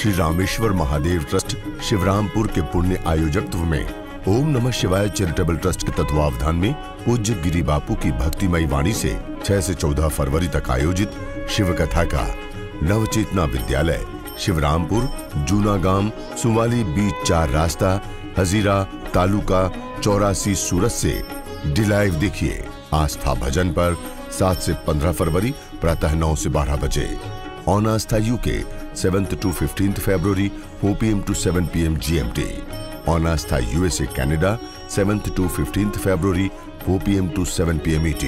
Shri Rameshwar Mahadev trust Shivrampur के पुण्य आयोजकत्व में ओम नमः शिवाय चैरिटेबल ट्रस्ट के तत्वावधान में पूज्य गिरी बापू की भक्तिमयी वाणी से 6 से 14 फरवरी तक आयोजित शिव कथा का नवचेतना विद्यालय, शिवरामपुर जूनागाम सुवाली बीच चार रास्ता, हजीरा तालुका चौरासी सूरत से डिलाइव देखिए। आस्था भजन पर 7 से 15 फरवरी, प्रातः 9 से 12 बजे। On Aastha UK, 7th to 15th February 4 p.m. to 7 p.m. GMT. On Astha USA Canada 7th to 15th February 4 p.m. to 7 p.m. ET.